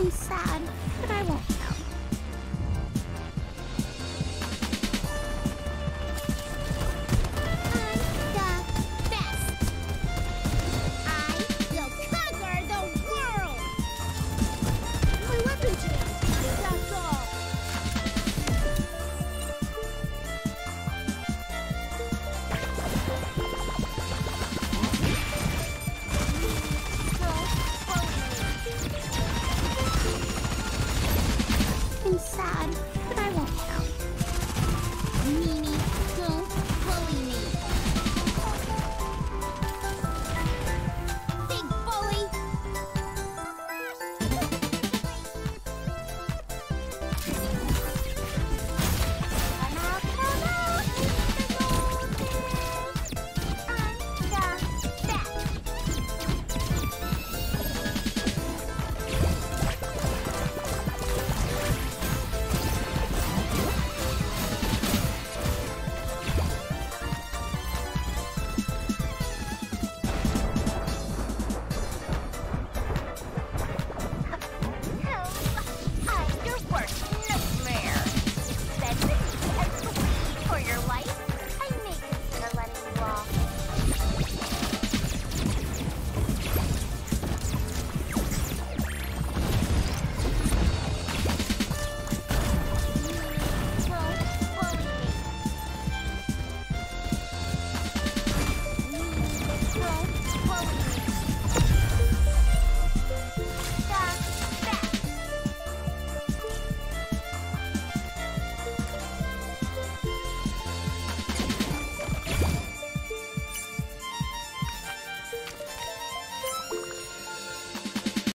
and sad, but I won't.